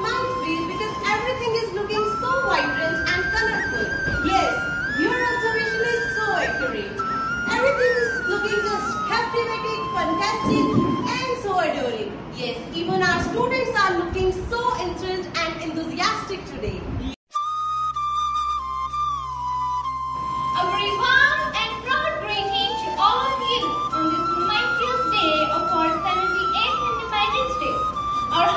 mouthpiece because everything is looking so vibrant and colorful. Yes, your observation is so accurate. Everything is looking just captivating, fantastic and so adoring. Yes, even our students are looking so enthralled and enthusiastic today. A warm and proud greeting to all of you on this momentous day of our 78th Independence Day. Our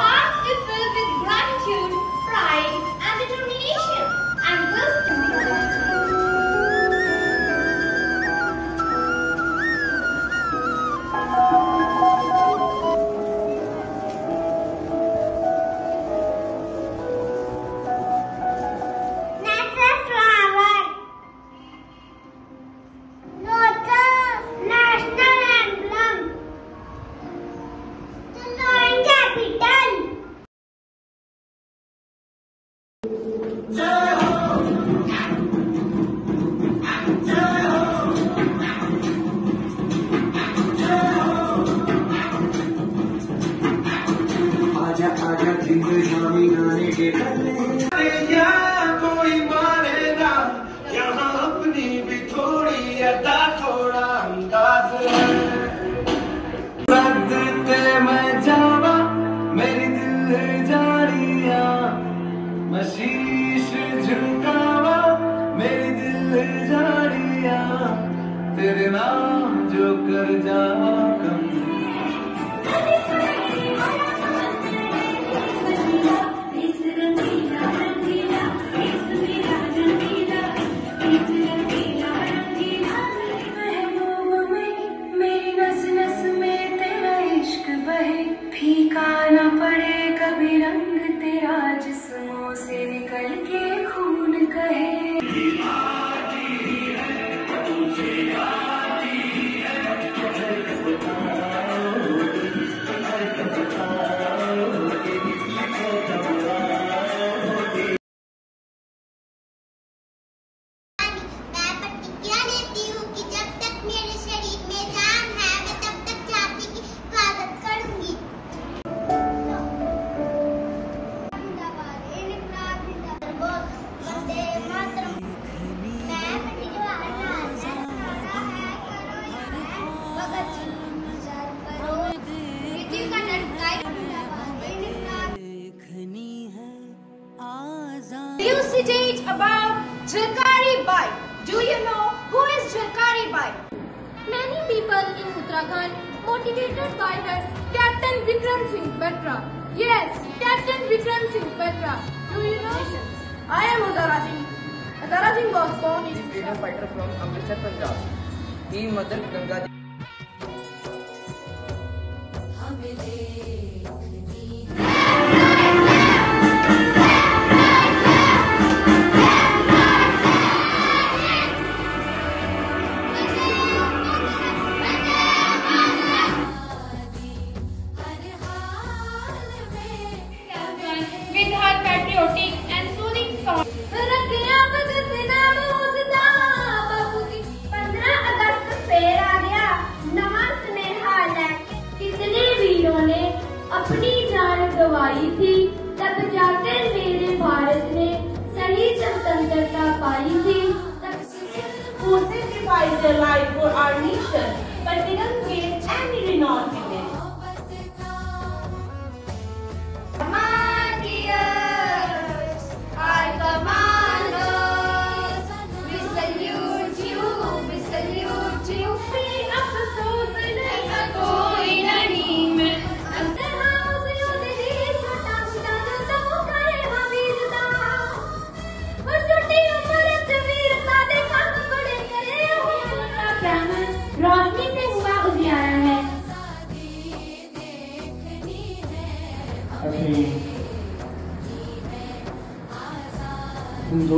शीश झुकावा मेरी दिल जानिया तेरे नाम about Jalkari Bai. Do you know who is Jalkari Bai? Many people in Uttarakhand motivated by her Captain Vikram Singh Batra. Yes, Captain Vikram Singh Batra. Do you know? I am Udara Singh. Udara Singh was born in freedom fighter from Amritsar, Punjab. He mother Ganga With अपनी जान गवाई थी, तब जाकर मेरे भारत ने सही स्वतंत्रता पाई थी। तब से फोर्सेस डिवाइड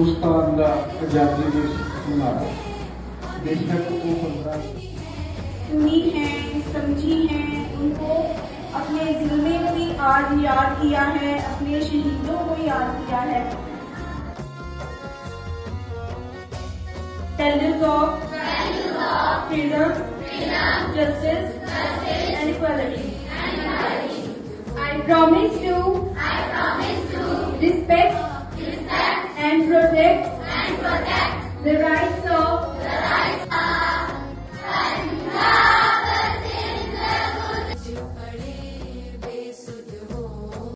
ਹਿੰਦੁਸਤਾਨ ਦਾ ਆਜ਼ਾਦੀ ਦਿਵਸ ਮਨਾਇਆ ਬੇਸ਼ੱਕ ਉਹ 15 सुनी है समझी है उनको अपने दिल में भी आज याद किया है अपने शहीदों को याद किया है Values of freedom, justice, and equality. I promise to respect and protect The right sock